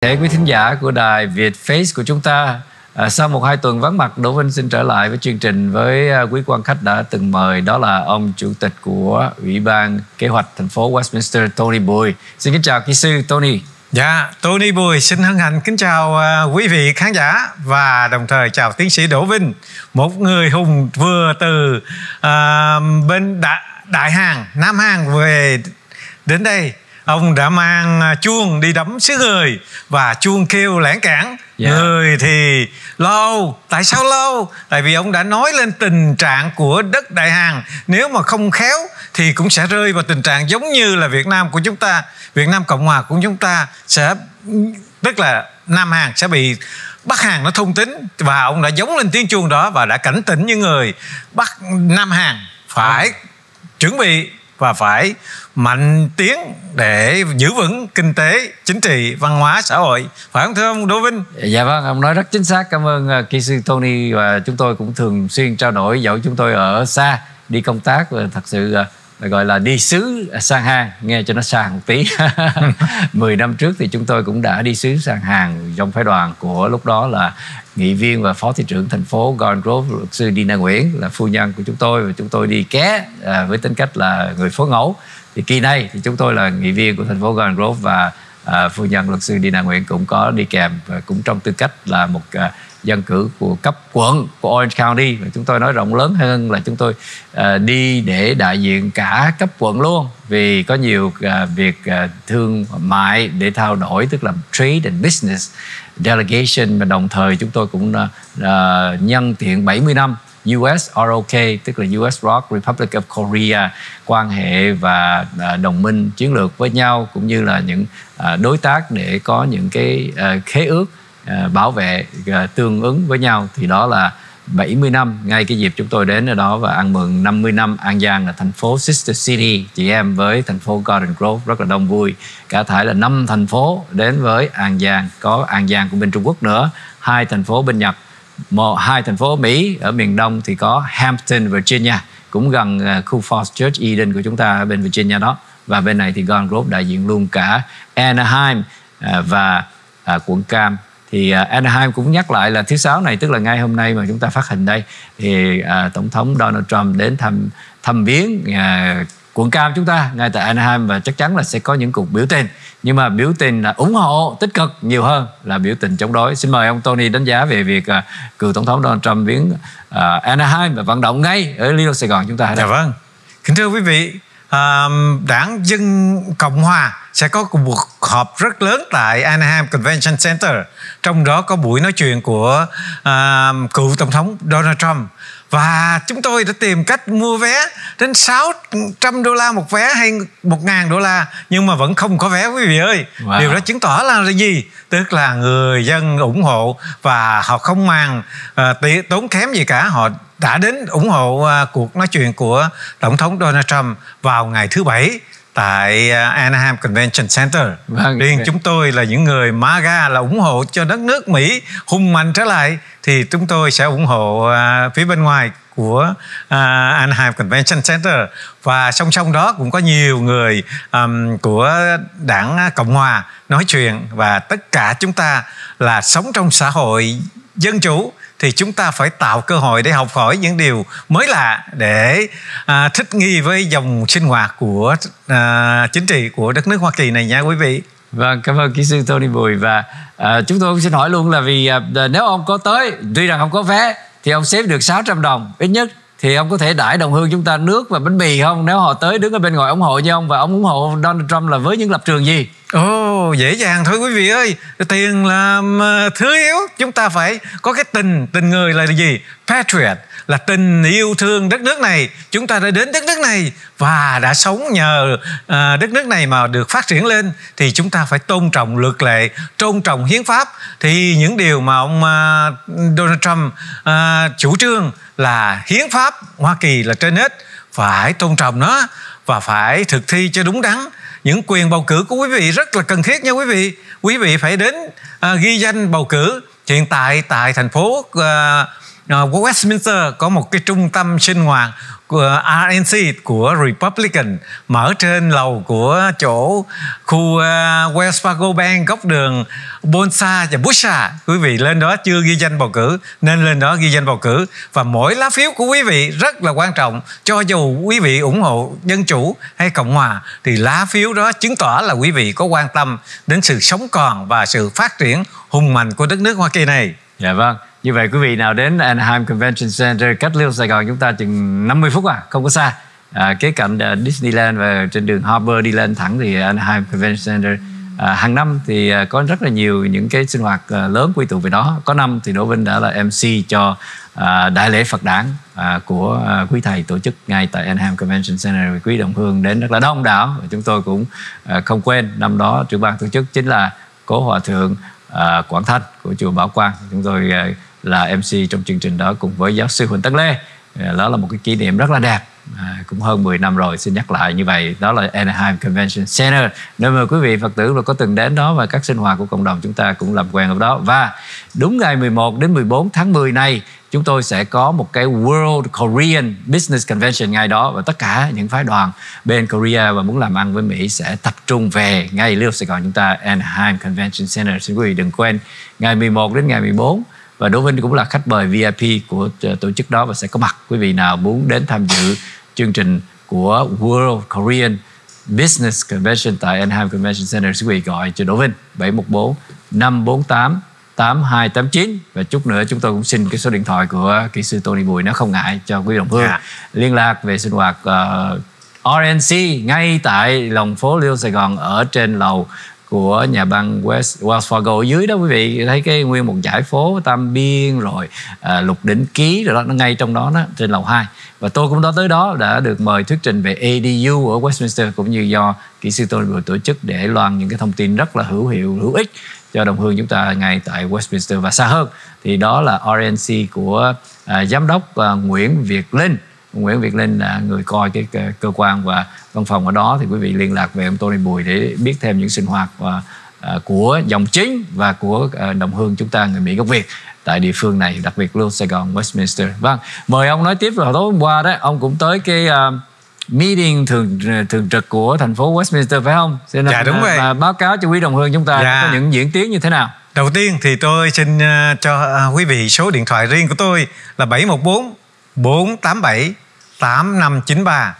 Thế quý thính giả của đài Việt Face của chúng ta à, Sau một hai tuần vắng mặt Đỗ Vinh xin trở lại với chương trình Với à, quý quan khách đã từng mời. Đó là ông chủ tịch của Ủy ban Kế hoạch thành phố Westminster Tony Bùi Xin kính chào kỹ sư Tony. Dạ, Tony Bùi xin hân hạnh kính chào uh, quý vị khán giả và đồng thời chào tiến sĩ Đỗ Vinh, một người hùng vừa từ uh, bên Đại, Đại Hàn, Nam Hàn về đến đây ông đã mang à, chuông đi đấm xứ người và chuông kêu lẻn cản yeah. Dạ. người thì lâu tại sao lâu tại vì ông đã nói lên tình trạng của đất đại hàn nếu mà không khéo thì cũng sẽ rơi vào tình trạng giống như là việt nam của chúng ta việt nam cộng hòa của chúng ta sẽ tức là nam hàn sẽ bị Bắc Hàn nó thung tính và ông đã giống lên tiếng chuông đó và đã cảnh tỉnh những người Bắc Nam Hàn phải chuẩn bị và phải mạnh tiến để giữ vững kinh tế chính trị văn hóa xã hội. Phải không thưa ông Đỗ Vinh? Dạ vâng ông nói rất chính xác. Cảm ơn ờ, kỹ sư Tony và chúng tôi cũng thường xuyên trao đổi dẫu chúng tôi ở xa đi công tác và thật sự ờ, gọi là đi xứ ờ, sang hàng nghe cho nó sang một tí. 10 năm trước thì chúng tôi cũng đã đi xứ sang hàng trong phái đoàn của lúc đó là nghị viên và phó thị trưởng thành phố Garden Grove luật sư Dina Nguyễn là phu nhân của chúng tôi và chúng tôi đi ké à, với tính cách là người phố ngẫu thì kỳ này thì chúng tôi là nghị viên của thành phố Garden Grove và à, phu nhân luật sư Dina Nguyễn cũng có đi kèm và cũng trong tư cách là một à, dân cử của cấp quận của Orange County. Và chúng tôi nói rộng lớn hơn là chúng tôi à, đi để đại diện cả cấp quận luôn. Vì có nhiều à, việc à, thương mại để trao đổi tức là trade and business delegation. Và đồng thời chúng tôi cũng à, à nhân tiện 70 năm US ROK tức là US Rock, Republic of Korea quan hệ và à, đồng minh chiến lược với nhau cũng như là những à, đối tác để có những cái à, khế ước bảo vệ tương ứng với nhau. Thì đó là 70 năm ngay cái dịp chúng tôi đến ở đó và ăn mừng 50 năm An Giang là thành phố Sister City. Chị em với thành phố Garden Grove rất là đông vui. Cả thải là năm thành phố đến với An Giang. Có An Giang của bên Trung Quốc nữa hai thành phố bên Nhật một, hai thành phố Mỹ, ở miền Đông thì có Hampton, Virginia, cũng gần à, khu Falls Church Eden của chúng ta ở bên Virginia đó. Và bên này thì Gone Grove đại diện luôn cả Anaheim à, và à, quận Cam. Thì Anaheim cũng nhắc lại là thứ sáu này, tức là ngay hôm nay mà chúng ta phát hình đây, thì tổng thống Donald Trump đến thăm thăm viếng quận cam chúng ta ngay tại Anaheim và chắc chắn là sẽ có những cuộc biểu tình. Nhưng mà biểu tình là ủng hộ tích cực nhiều hơn là biểu tình chống đối. Xin mời ông Tony đánh giá về việc uh, cựu tổng thống Donald Trump viếng uh, à, Anaheim và vận động ngay ở Little Sài Gòn chúng ta dạ vâng. Kính thưa quý vị uh, đảng dân cộng hòa sẽ có một cuộc họp rất lớn tại Anaheim Convention Center. Trong đó có buổi nói chuyện của uh, cựu tổng thống Donald Trump và chúng tôi đã tìm cách mua vé đến 600 đô la một vé hay 1 ngàn đô la nhưng mà vẫn không có vé quý vị ơi. Wow. điều đó chứng tỏ là, gì? Tức là người dân ủng hộ và họ không mang uh, tốn kém gì cả. Họ đã đến ủng hộ uh, cuộc nói chuyện của tổng thống Donald Trump vào ngày thứ bảy tại uh, Anaheim Convention Center. Vâng, Riêng chúng tôi là những người MAGA là ủng hộ cho đất nước Mỹ hùng mạnh trở lại thì chúng tôi sẽ ủng hộ uh, phía bên ngoài của uh, Anaheim Convention Center và song song đó cũng có nhiều người um, của đảng Cộng hòa nói chuyện và tất cả chúng ta là sống trong xã hội dân chủ thì chúng ta phải tạo cơ hội để học hỏi những điều mới lạ để à, thích nghi với dòng sinh hoạt của à, chính trị của đất nước Hoa Kỳ này nha quý vị. Vâng, cảm ơn kỹ sư Tony Bùi. Và à, chúng tôi cũng xin hỏi luôn là vì à, nếu ông có tới, tuy rằng không có vé thì ông xếp được 600 đồng ít nhất thì ông có thể đãi đồng hương chúng ta nước và bánh mì không? Nếu họ tới đứng ở bên ngoài ủng hộ như ông và ông ủng hộ Donald Trump là với những lập trường gì? Ồ, dễ dàng thôi quý vị ơi. Tiền là ờ, thứ yếu. Chúng ta phải có cái tình. Tình người là gì? Patriot là tình yêu thương đất nước này. Chúng ta đã đến đất nước này và đã sống nhờ ờ, đất nước này mà được phát triển lên thì chúng ta phải tôn trọng luật lệ, tôn trọng hiến pháp. Thì những điều mà ông ờ, Donald Trump chủ trương là hiến pháp Hoa Kỳ là trên hết phải tôn trọng nó và phải thực thi cho đúng đắn những quyền bầu cử của quý vị rất là cần thiết nha quý vị. Quý vị phải đến à, ghi danh bầu cử. Hiện tại tại thành phố à, à Westminster có một cái trung tâm sinh hoạt của RNC của Republican mở trên lầu của chỗ khu uh, Wells Fargo Bank góc đường Bonsa và Busha quý vị lên đó chưa ghi danh bầu cử nên lên đó ghi danh bầu cử. Và mỗi lá phiếu của quý vị rất là quan trọng cho dù quý vị ủng hộ dân chủ hay cộng hòa thì lá phiếu đó chứng tỏ là quý vị có quan tâm đến sự sống còn và sự phát triển hùng mạnh của đất nước Hoa Kỳ này. Dạ vâng như vậy quý vị nào đến Anaheim Convention Center cách Liêu Sài Gòn chúng ta chừng 50 phút à không có xa. À, kế cạnh uh, Disneyland và trên đường Harbor đi lên thẳng thì Anaheim Convention Center. À, hàng năm thì à, có rất là nhiều những cái sinh hoạt uh, lớn quy tụ về đó. Có năm thì Đỗ Vinh đã là MC cho uh, đại lễ Phật đản uh, của uh, quý thầy tổ chức ngay tại Anaheim Convention Center. Quý đồng hương đến rất là đông đảo. Và chúng tôi cũng uh, không quên năm đó trưởng ban tổ chức chính là cố hòa thượng uh, Quảng Thanh của chùa Bảo Quang. Chúng tôi uh, là MC trong chương trình đó cùng với giáo sư Huỳnh Tấn Lê. À, đó là một cái kỷ niệm rất là đẹp. À, cũng hơn 10 năm rồi xin nhắc lại như vậy. Đó là Anaheim Convention Center. Nơi mà quý vị Phật tử là có từng đến đó và các sinh hoạt của cộng đồng chúng ta cũng làm quen ở đó. Và đúng ngày 11 đến 14 tháng 10 này chúng tôi sẽ có một cái World Korean Business Convention ngay đó. Và tất cả những phái đoàn bên Korea và muốn làm ăn với Mỹ sẽ tập trung về ngay Liêu Sài Gòn. Chúng ta Anaheim Convention Center. Xin quý vị đừng quên ngày 11 đến ngày 14 và Đỗ Vinh cũng là khách mời VIP của tổ chức đó và sẽ có mặt quý vị nào muốn đến tham dự chương trình của World Korean Business Convention tại Anaheim Convention Center quý vị gọi cho Đỗ Vinh 714 548 8289 và chút nữa chúng tôi cũng xin cái số điện thoại của kỹ sư Tony Bùi nó không ngại cho quý đồng hương yeah. Dạ. liên lạc về sinh hoạt uh, RNC ngay tại lòng phố Liêu Sài Gòn ở trên lầu của nhà băng West Wells Fargo. Ở dưới đó quý vị thấy cái nguyên một giải phố Tam Biên rồi à, Lục Đỉnh Ký rồi đó nó ngay trong đó đó trên lầu 2 và tôi cũng đó tới đó đã được mời thuyết trình về ADU ở Westminster cũng như do kỹ sư tôi vừa tổ chức để loan những cái thông tin rất là hữu hiệu hữu ích cho đồng hương chúng ta ngay tại Westminster. Và xa hơn thì đó là RNC của à, giám đốc à, Nguyễn Việt Linh. Nguyễn Việt Linh là người coi cái cơ quan và văn phòng ở đó thì quý vị liên lạc về ông Tony Bùi để biết thêm những sinh hoạt và à, của dòng chính và của à, đồng hương chúng ta người Mỹ gốc Việt tại địa phương này đặc biệt luôn Sài Gòn Westminster vâng mời ông nói tiếp vào tối hôm qua đó ông cũng tới cái uh, meeting thường thường trực của thành phố Westminster phải không? Xin dạ đúng rồi. Và báo cáo cho quý đồng hương chúng ta dạ. có những diễn tiến như thế nào? Đầu tiên thì tôi xin cho quý vị số điện thoại riêng của tôi là 714 487 8593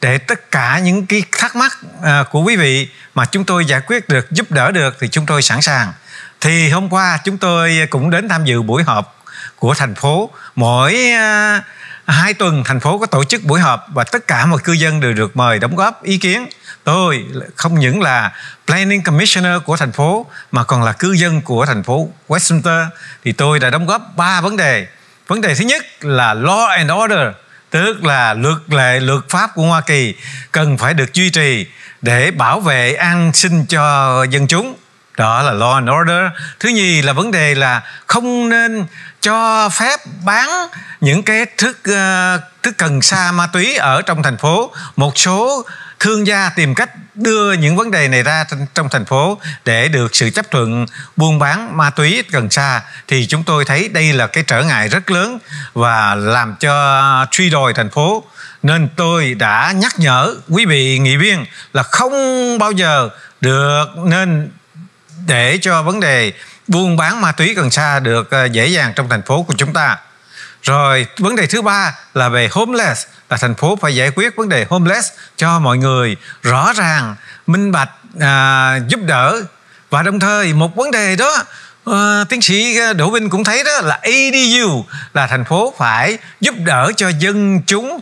để tất cả những cái thắc mắc à, của quý vị mà chúng tôi giải quyết được, giúp đỡ được thì chúng tôi sẵn sàng. Thì hôm qua chúng tôi cũng đến tham dự buổi họp của thành phố. Mỗi à, hai tuần thành phố có tổ chức buổi họp và tất cả mọi cư dân đều được mời đóng góp ý kiến. Tôi không những là planning commissioner của thành phố mà còn là cư dân của thành phố Westminster. Thì tôi đã đóng góp ba vấn đề vấn đề thứ nhất là law and order tức là luật lệ luật pháp của Hoa Kỳ cần phải được duy trì để bảo vệ an sinh cho dân chúng. Đó là law and order. Thứ nhì là vấn đề là không nên cho phép bán những cái thức uh, thức cần sa ma túy ở trong thành phố. Một số thương gia tìm cách đưa những vấn đề này ra trong thành phố để được sự chấp thuận buôn bán ma túy cần sa thì chúng tôi thấy đây là cái trở ngại rất lớn và làm cho truy đồi thành phố. Nên tôi đã nhắc nhở quý vị nghị viên là không bao giờ được nên để cho vấn đề buôn bán ma túy cần sa được ờ, dễ dàng trong thành phố của chúng ta rồi vấn đề thứ ba là về homeless là thành phố phải giải quyết vấn đề homeless cho mọi người. Rõ ràng minh bạch à, giúp đỡ. Và đồng thời một vấn đề đó à, tiến sĩ Đỗ Vinh cũng thấy đó là ADU là thành phố phải giúp đỡ cho dân chúng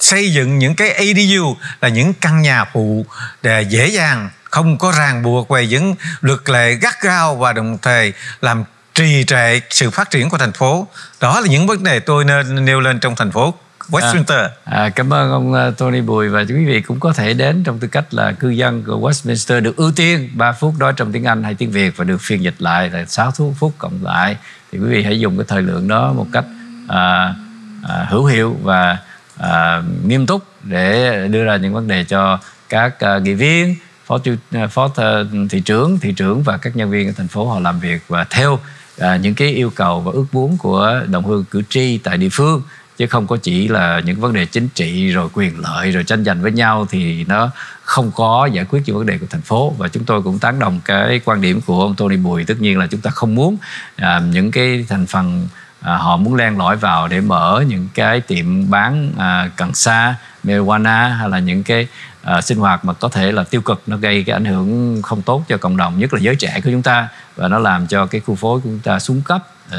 xây dựng những cái ADU là những căn nhà phụ để dễ dàng không có ràng buộc về những luật lệ gắt gao và đồng thời làm trì trệ sự phát triển của thành phố. Đó là những vấn đề tôi nên nêu lên trong thành phố Westminster. À, à, cảm ơn ông uh, Tony Bùi. Và quý vị cũng có thể đến trong tư cách là cư dân của Westminster được ưu tiên 3 phút đó trong tiếng Anh hay tiếng Việt và được phiên dịch lại là 6 phút cộng lại. Thì quý vị hãy dùng cái thời lượng đó một cách à, à, hữu hiệu và à, nghiêm túc để đưa ra những vấn đề cho các à, nghị viên phó phó thị trưởng thị trưởng và các nhân viên ở thành phố họ làm việc và theo à, những cái yêu cầu và ước muốn của đồng hương cử tri tại địa phương chứ không có chỉ là những vấn đề chính trị rồi quyền lợi rồi tranh giành với nhau thì nó không có giải quyết những vấn đề của thành phố. Và chúng tôi cũng tán đồng cái quan điểm của ông Tony Bùi tất nhiên là chúng ta không muốn à, những cái thành phần à, họ muốn len lỏi vào để mở những cái tiệm bán à, cần sa marijuana hay là những cái à, sinh hoạt mà có thể là tiêu cực nó gây cái ảnh hưởng không tốt cho cộng đồng nhất là giới trẻ của chúng ta. Và nó làm cho cái khu phố của chúng ta xuống cấp. À,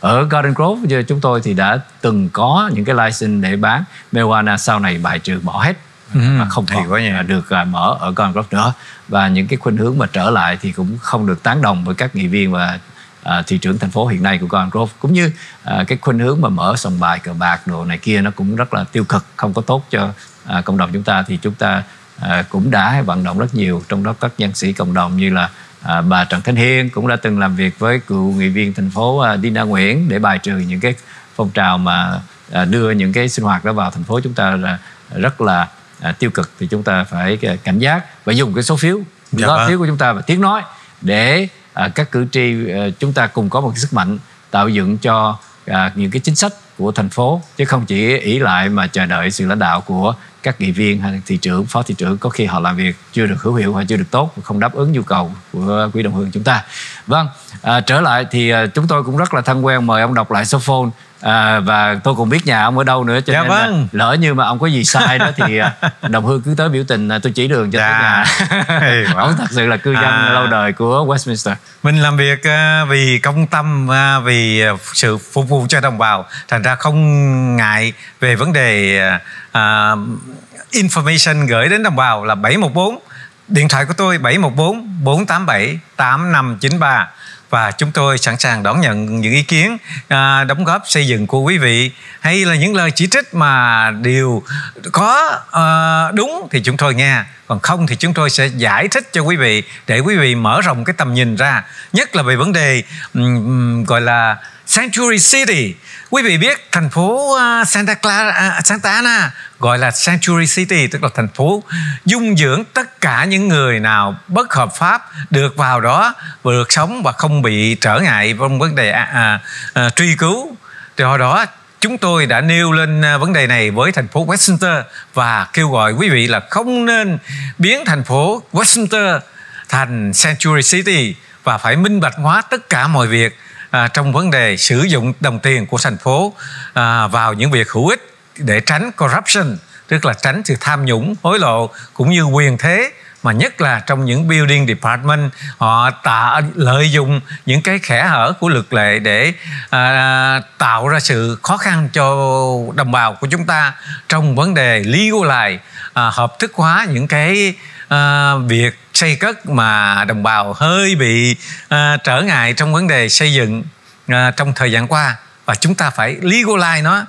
ở Garden Grove chúng tôi thì đã từng có những cái license để bán marijuana sau này bài trừ bỏ hết. Ừ, mà không còn quá nha. được à, mở ở Garden Grove nữa. Và những cái khuynh hướng mà trở lại thì cũng không được tán đồng với các nghị viên và à, thị trưởng thành phố hiện nay của Garden Grove cũng như à, cái khuynh hướng mà mở sòng bài cờ bạc đồ này kia nó cũng rất là tiêu cực không có tốt cho à, cộng đồng chúng ta. Thì chúng ta à, cũng đã vận động rất nhiều trong đó các nhân sĩ cộng đồng như là à, bà Trần Thanh Hiên cũng đã từng làm việc với cựu nghị viên thành phố à, Dina Nguyễn để bài trừ những cái phong trào mà à, đưa những cái sinh hoạt đó vào thành phố. Chúng ta là rất là à, tiêu cực thì chúng ta phải à, cảnh giác và dùng cái số phiếu. Dạ góp vâng. phiếu của chúng ta và tiếng nói để à, các cử tri à, chúng ta cùng có một sức mạnh tạo dựng cho à, những cái chính sách của thành phố chứ không chỉ ý lại mà chờ đợi sự lãnh đạo của các nghị viên hay thị trưởng phó thị trưởng có khi họ làm việc chưa được hữu hiệu hay chưa được tốt không đáp ứng nhu cầu của quỹ đồng hương chúng ta. Vâng à, trở lại thì à, chúng tôi cũng rất là thân quen mời ông đọc lại số phone à, và tôi cũng biết nhà ông ở đâu nữa cho Dạ nên là vâng. lỡ như mà ông có gì sai đó thì à, đồng hương cứ tới biểu tình à, tôi chỉ đường cho tới Dạ. nhà Hay quá. ông thật sự là cư dân À. lâu đời của Westminster mình làm việc à, vì công tâm à, vì à, sự phục vụ cho đồng bào thành ra không ngại về vấn đề à, à, information gửi đến đồng bào là 714 điện thoại của tôi 714 487 8593 và chúng tôi sẵn sàng đón nhận những ý kiến à, đóng góp xây dựng của quý vị hay là những lời chỉ trích mà điều có à, đúng thì chúng tôi nghe còn không thì chúng tôi sẽ giải thích cho quý vị để quý vị mở rộng cái tầm nhìn ra. Nhất là về vấn đề um, gọi là Sanctuary City. Quý vị biết thành phố ờ, Santa Clara à, Santa Ana gọi là Sanctuary City tức là thành phố dung dưỡng tất cả những người nào bất hợp pháp được vào đó và được sống và không bị trở ngại trong vấn đề à, à, à, truy cứu. Do đó chúng tôi đã nêu lên à, vấn đề này với thành phố Westminster và kêu gọi quý vị là không nên biến thành phố Westminster thành Sanctuary City và phải minh bạch hóa tất cả mọi việc à, trong vấn đề sử dụng đồng tiền của thành phố à, vào những việc hữu ích để tránh corruption tức là tránh sự tham nhũng hối lộ cũng như quyền thế mà nhất là trong những building department họ tạo lợi dụng những cái khẽ hở của luật lệ để à, tạo ra sự khó khăn cho đồng bào của chúng ta trong vấn đề legalize à, hợp thức hóa những cái à, việc xây cất mà đồng bào hơi bị à, trở ngại trong vấn đề xây dựng à, trong thời gian qua. Và chúng ta phải legalize nó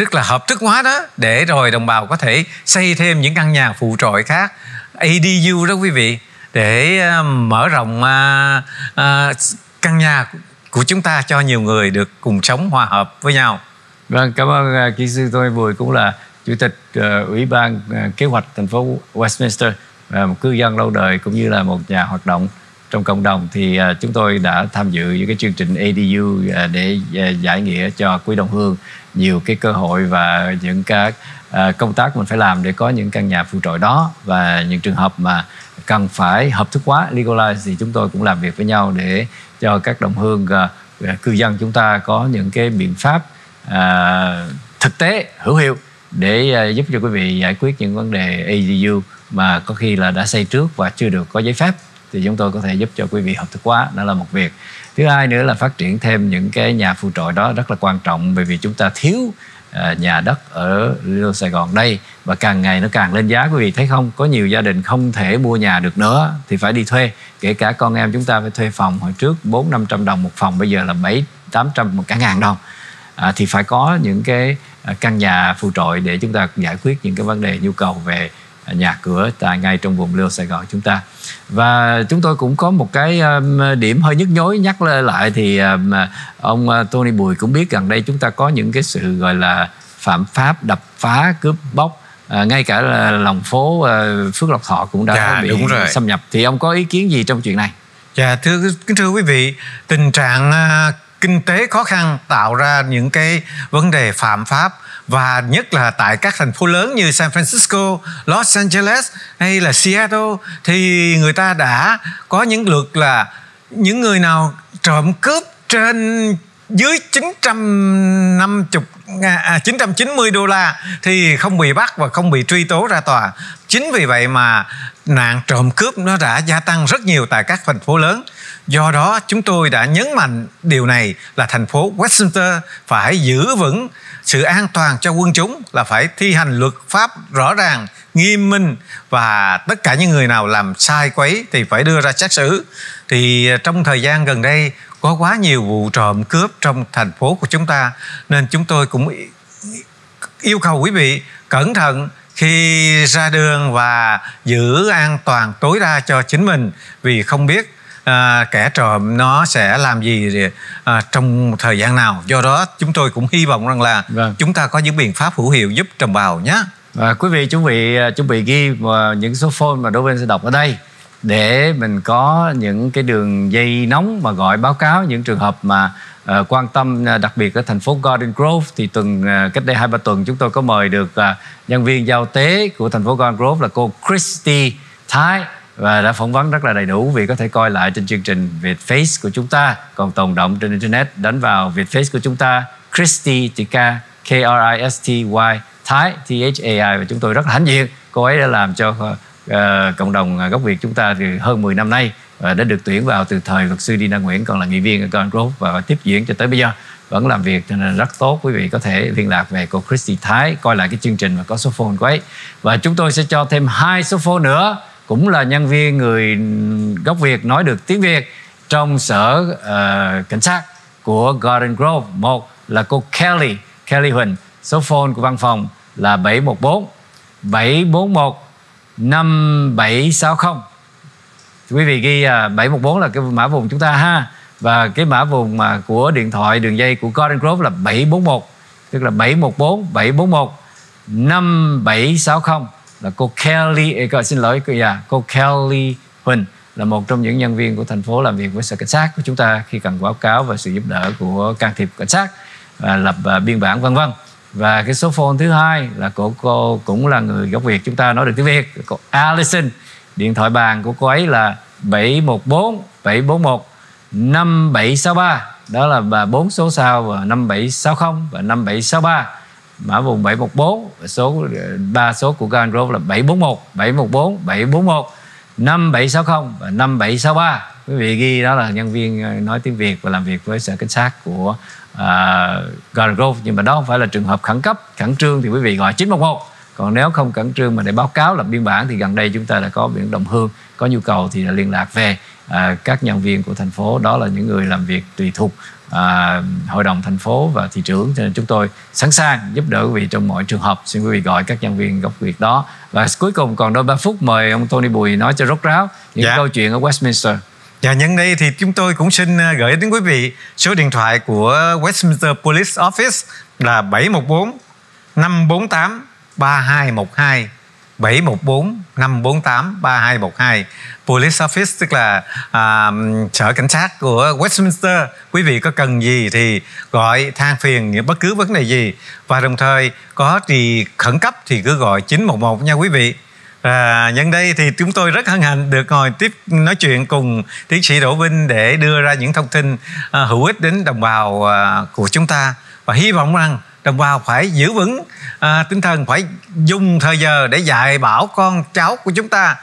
tức là hợp thức hóa đó. Để rồi đồng bào có thể xây thêm những căn nhà phụ trội khác. ADU đó quý vị. Để ờ, mở rộng ờ, ờ, căn nhà của chúng ta cho nhiều người được cùng sống hòa hợp với nhau. Vâng, cảm ơn kỹ sư tôi Bùi cũng là chủ tịch ủy ban kế hoạch thành phố Westminster và một cư dân lâu đời cũng như là một nhà hoạt động trong cộng đồng thì à, chúng tôi đã tham dự những cái chương trình ADU à, để à, giải nghĩa cho quý đồng hương nhiều cái cơ hội và những cái công tác mình phải làm để có những căn nhà phụ trội đó. Và những trường hợp mà cần phải hợp thức hóa, legalize thì chúng tôi cũng làm việc với nhau để cho các đồng hương cư dân chúng ta có những cái biện pháp thực tế, hữu hiệu để giúp cho quý vị giải quyết những vấn đề ADU mà có khi là đã xây trước và chưa được có giấy phép thì chúng tôi có thể giúp cho quý vị hợp thức hóa. Đó là một việc. Thứ hai nữa là phát triển thêm những cái nhà phụ trội đó rất là quan trọng bởi vì chúng ta thiếu à, nhà đất ở Sài Gòn đây. Và càng ngày nó càng lên giá quý vị thấy không? Có nhiều gia đình không thể mua nhà được nữa thì phải đi thuê. Kể cả con em chúng ta phải thuê phòng. Hồi trước bốn năm trăm đồng một phòng bây giờ là bảy tám trăm một cả ngàn đồng. À, thì phải có những cái à, căn nhà phụ trội để chúng ta giải quyết những cái vấn đề nhu cầu về à, nhà cửa tại ngay trong vùng Liêu Sài Gòn chúng ta và chúng tôi cũng có một cái um, điểm hơi nhức nhối nhắc lại thì um, ông uh, Tony Bùi cũng biết gần đây chúng ta có những cái sự gọi là phạm pháp đập phá cướp bóc à, ngay cả là lòng phố uh, Phước Lộc Thọ cũng đã Dạ, bị đúng rồi. xâm nhập thì ông có ý kiến gì trong chuyện này Dạ thưa kính thưa quý vị, tình trạng à, kinh tế khó khăn tạo ra những cái vấn đề phạm pháp và nhất là tại các thành phố lớn như San Francisco, Los Angeles hay là Seattle thì người ta đã có những luật là những người nào trộm cướp trên dưới 950 à, à 990 đô la thì không bị bắt và không bị truy tố ra tòa. Chính vì vậy mà nạn trộm cướp nó đã gia tăng rất nhiều tại các thành phố lớn. Do đó chúng tôi đã nhấn mạnh điều này là thành phố Westminster phải giữ vững sự an toàn cho quân chúng là phải thi hành luật pháp rõ ràng, nghiêm minh và tất cả những người nào làm sai quấy thì phải đưa ra xét xử. Thì à, trong thời gian gần đây có quá nhiều vụ trộm cướp trong thành phố của chúng ta nên chúng tôi cũng yêu cầu quý vị cẩn thận khi ra đường và giữ an toàn tối đa cho chính mình vì không biết à, kẻ trộm nó sẽ làm gì à, trong thời gian nào? Do đó chúng tôi cũng hy vọng rằng là vâng. chúng ta có những biện pháp hữu hiệu giúp đồng bào nhé. Và quý vị chuẩn bị à, chuẩn bị ghi những số phone mà Đỗ Bên sẽ đọc ở đây để mình có những cái đường dây nóng mà gọi báo cáo những trường hợp mà uh, quan tâm uh, đặc biệt ở thành phố Garden Grove. Thì tuần uh, cách đây hai ba tuần chúng tôi có mời được uh, nhân viên giao tế của thành phố Garden Grove là cô Christy Thái và đã phỏng vấn rất là đầy đủ vì có thể coi lại trên chương trình Việt Face của chúng ta. Còn tồn động trên internet đánh vào Việt Face của chúng ta Christy chỉ K K R I S T Y Thái T H A I và chúng tôi rất là hãnh diện. Cô ấy đã làm cho uh, cộng đồng ờ, gốc Việt chúng ta từ hơn 10 năm nay và đã được tuyển vào từ thời luật sư Dina Nguyễn còn là nghị viên ở Con Group và tiếp diễn cho tới bây giờ. Vẫn làm việc cho nên rất tốt quý vị có thể liên lạc về cô Christy Thái coi lại cái chương trình và có số phone của ấy. Và chúng tôi sẽ cho thêm hai số phone nữa cũng là nhân viên người gốc Việt nói được tiếng Việt trong sở uh, cảnh sát của Garden Grove. Một là cô Kelly, Kelly Huỳnh. Số phone của văn phòng là 714 741 5760. Quý vị ghi à, uh, 714 là cái mã vùng chúng ta ha. Và cái mã vùng mà của điện thoại đường dây của Garden Grove là 741 tức là 714 741 5760 là cô Kelly à, xin lỗi cô, yeah, cô Kelly Huỳnh là một trong những nhân viên của thành phố làm việc với sở cảnh sát của chúng ta khi cần báo cáo và sự giúp đỡ của can thiệp cảnh sát và lập uh, biên bản vân vân. Và cái số phone thứ hai là của cô cũng là người gốc Việt chúng ta nói được tiếng Việt cô Alison. Điện thoại bàn của cô ấy là 714 741 5763 đó là bà bốn số sau và 5760 và 5763 mã vùng 714 số ba số của Gan Grove là 741 714 741 5760 và 5763 quý vị ghi đó là nhân viên ờ, nói tiếng Việt và làm việc với sở cảnh sát của ờ, uh, Garden Grove. Nhưng mà đó không phải là trường hợp khẩn cấp khẩn trương thì quý vị gọi 911 còn nếu không khẩn trương mà để báo cáo lập biên bản thì gần đây chúng ta đã có biển đồng hương có nhu cầu thì là liên lạc về uh, các nhân viên của thành phố. Đó là những người làm việc tùy thuộc à, hội đồng thành phố và thị trưởng. Cho nên chúng tôi sẵn sàng giúp đỡ quý vị trong mọi trường hợp xin quý vị gọi các nhân viên gốc Việt đó. Và cuối cùng còn đôi ba phút mời ông Tony Bùi nói cho rốt ráo những dạ. câu chuyện ở Westminster. Dạ nhân đây thì chúng tôi cũng xin à, gửi đến quý vị số điện thoại của Westminster Police Office là 714 548 3212 714 548 3212 Police Office tức là à, sở cảnh sát của Westminster. Quý vị có cần gì thì gọi than phiền những bất cứ vấn đề gì. Và đồng thời có gì khẩn cấp thì cứ gọi 911 nha quý vị. À, nhân đây thì chúng tôi rất hân hạnh được ngồi tiếp nói chuyện cùng tiến sĩ Đỗ Vinh để đưa ra những thông tin à, hữu ích đến đồng bào à, của chúng ta. Và hy vọng rằng đồng bào phải giữ vững à, tinh thần phải dùng thời giờ để dạy bảo con cháu của chúng ta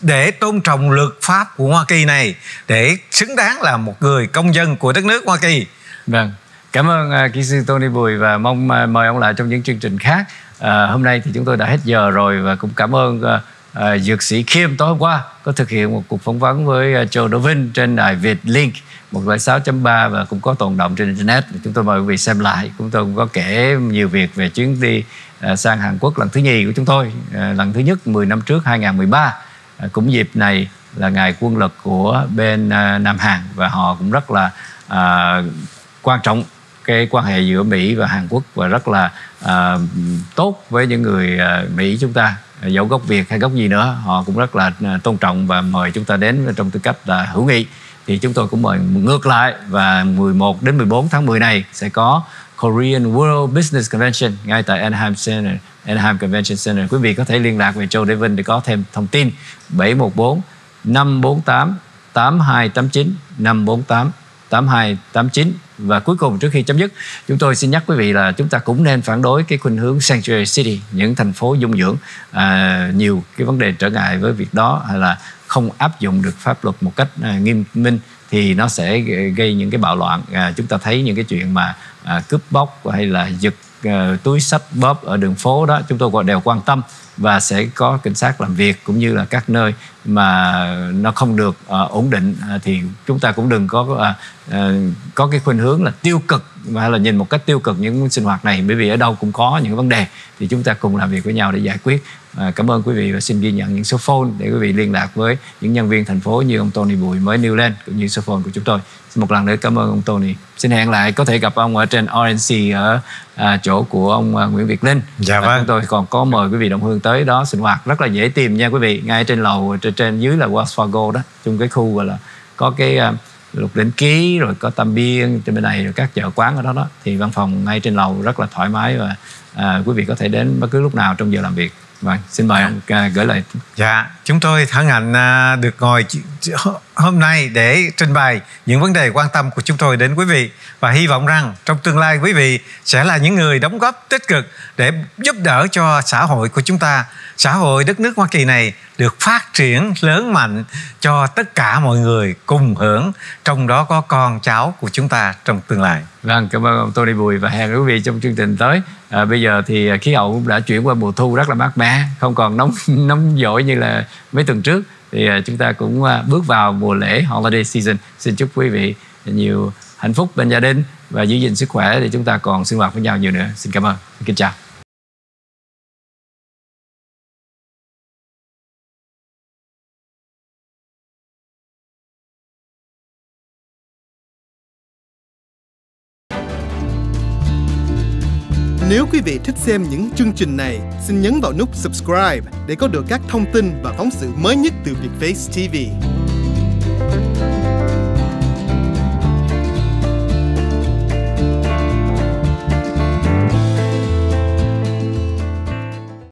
để tôn trọng luật pháp của Hoa Kỳ này để xứng đáng là một người công dân của đất nước Hoa Kỳ. Vâng. Cảm ơn uh, kỹ sư Tony Bùi và mong uh, mời ông lại trong những chương trình khác. Uh, hôm nay thì chúng tôi đã hết giờ rồi và cũng cảm ơn uh, uh, dược sĩ Kim tối hôm qua có thực hiện một cuộc phỏng vấn với uh, Joe Dovin trên đài Việt Link 106.3 và cũng có tồn động trên internet. Chúng tôi mời quý vị xem lại. Chúng tôi cũng có kể nhiều việc về chuyến đi à, sang Hàn Quốc lần thứ nhì của chúng tôi à, lần thứ nhất 10 năm trước 2013 à, cũng dịp này là ngày quân lực của bên Nam Hàn và họ cũng rất là à, quan trọng cái quan hệ giữa Mỹ và Hàn Quốc và rất là à, tốt với những người à, Mỹ chúng ta dẫu gốc Việt hay gốc gì nữa. Họ cũng rất là tôn trọng và mời chúng ta đến trong tư cách là hữu nghị thì chúng tôi cũng mời ngược lại và 11 đến 14 tháng 10 này sẽ có Korean World Business Convention ngay tại Anaheim Center, Anaheim Convention Center. Quý vị có thể liên lạc về Châu David để có thêm thông tin. 714 548 8289 548 8289 và cuối cùng trước khi chấm dứt chúng tôi xin nhắc quý vị là chúng ta cũng nên phản đối cái khuynh hướng sanctuary city những thành phố dung dưỡng. À, nhiều cái vấn đề trở ngại với việc đó hay là không áp dụng được pháp luật một cách à, nghiêm minh thì nó sẽ gây những cái bạo loạn. À, chúng ta thấy những cái chuyện mà à, cướp bóc hay là giật à, túi sách bóp ở đường phố đó chúng tôi đều quan tâm và sẽ có cảnh sát làm việc cũng như là các nơi mà nó không được à, ổn định à, thì chúng ta cũng đừng có à, à, có cái khuynh hướng là tiêu cực hay là nhìn một cách tiêu cực những sinh hoạt này bởi vì ở đâu cũng có những vấn đề thì chúng ta cùng làm việc với nhau để giải quyết. À, cảm ơn quý vị và xin ghi nhận những số phone để quý vị liên lạc với những nhân viên thành phố như ông Tony Bùi mới nêu lên cũng như số phone của chúng tôi. Xin một lần nữa cảm ơn ông Tony. Xin hẹn lại có thể gặp ông ở trên RNC ở à, chỗ của ông à, Nguyễn Việt Linh. Dạ vâng. Chúng tôi còn có mời quý vị đồng hương tới đó sinh hoạt rất là dễ tìm nha quý vị. Ngay trên lầu trên, trên dưới là Wells Fargo đó, trong cái khu gọi là có cái uh, lục đỉnh ký rồi có tâm biên trên bên này rồi các chợ quán ở đó đó thì văn phòng ngay trên lầu rất là thoải mái và à, quý vị có thể đến bất cứ lúc nào trong giờ làm việc Vâng, xin mời ông gửi lời. Dạ, chúng tôi hân hạnh à, được ngồi hôm nay để trình bày những vấn đề quan tâm của chúng tôi đến quý vị và hy vọng rằng trong tương lai quý vị sẽ là những người đóng góp tích cực để giúp đỡ cho xã hội của chúng ta xã hội đất nước Hoa Kỳ này được phát triển lớn mạnh cho tất cả mọi người cùng hưởng trong đó có con cháu của chúng ta trong tương lai. Vâng, cảm ơn ông Tony Bùi và hẹn quý vị trong chương trình tới. À, bây giờ thì à, khí hậu cũng đã chuyển qua mùa thu rất là mát mẻ, không còn nóng nóng dội như là mấy tuần trước. Thì à, chúng ta cũng à, bước vào mùa lễ holiday season. Xin chúc quý vị nhiều hạnh phúc bên gia đình và giữ gìn sức khỏe để chúng ta còn sinh hoạt với nhau nhiều nữa. Xin cảm ơn. Xin kính chào. Vị thích xem những chương trình này, xin nhấn vào nút subscribe để có được các thông tin và phóng sự mới nhất từ Vietface TV.